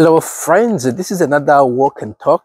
Hello friends, this is another walk and talk.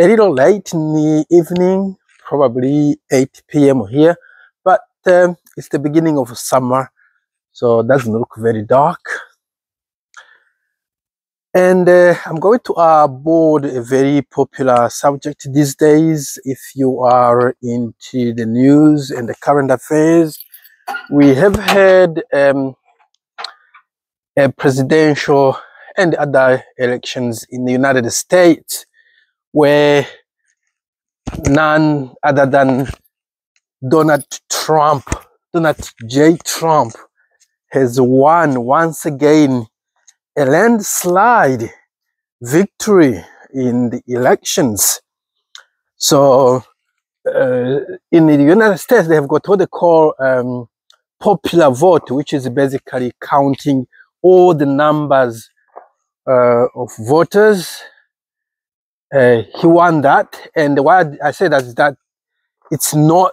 A little late in the evening, probably 8 p.m. here, but um, it's the beginning of summer, so it doesn't look very dark. And uh, I'm going to uh, board a very popular subject these days. If you are into the news and the current affairs, we have had um, a presidential and other elections in the United States where none other than Donald Trump, Donald J. Trump, has won once again a landslide victory in the elections. So, uh, in the United States, they have got what they call um, popular vote, which is basically counting all the numbers uh, of voters. Uh, he won that. And why I say that is that it's not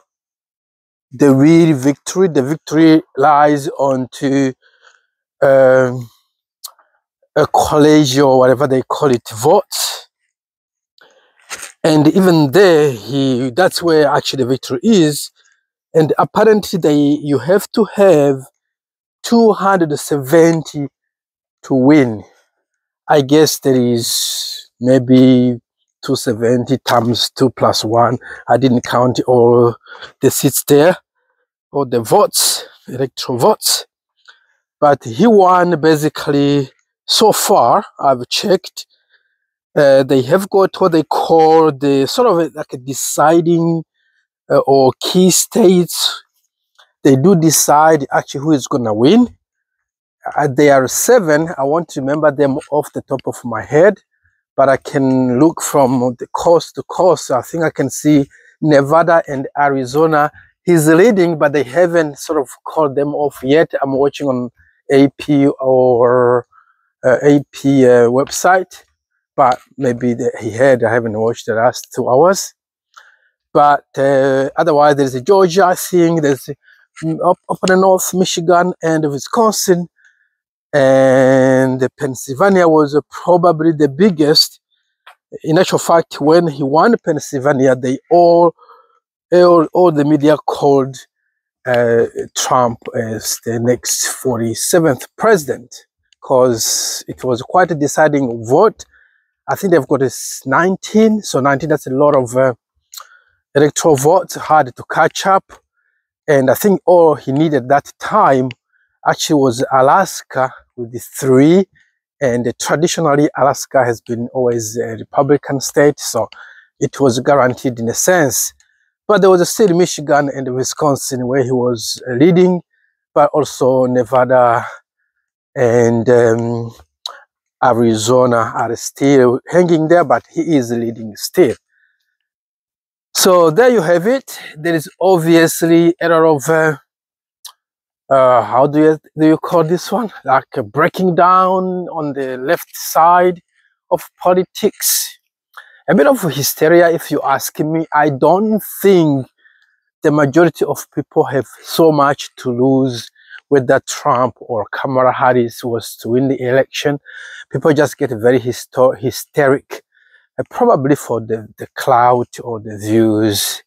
the real victory. The victory lies onto um, a college or whatever they call it votes. And even there, he that's where actually the victory is. And apparently, they you have to have 270 to win. I guess there is maybe 270 times 2 plus 1. I didn't count all the seats there, or the votes, electoral votes. But he won basically so far, I've checked, uh, they have got what they call the sort of like a deciding uh, or key states. They do decide actually who is going to win there are seven. I want to remember them off the top of my head, but I can look from the coast to coast. I think I can see Nevada and Arizona. He's leading, but they haven't sort of called them off yet. I'm watching on AP or uh, AP uh, website, but maybe he had. I haven't watched the last two hours. But uh, otherwise, there's a Georgia, I think. There's mm, up, up in the north, Michigan and Wisconsin and Pennsylvania was probably the biggest. In actual fact, when he won Pennsylvania, they all, all, all the media called uh, Trump as the next 47th president because it was quite a deciding vote. I think they've got a 19, so 19, that's a lot of uh, electoral votes, hard to catch up. And I think all he needed that time actually was Alaska with the three. And traditionally, Alaska has been always a Republican state, so it was guaranteed in a sense. But there was still Michigan and Wisconsin where he was leading, but also Nevada and um, Arizona are still hanging there, but he is leading still. So there you have it. There is obviously a lot of uh, uh, how do you do you call this one? Like breaking down on the left side of politics? A bit of hysteria if you ask me. I don't think the majority of people have so much to lose whether trump or kamala harris was to win the election. People just get very hyster hysteric uh, probably for the the clout or the views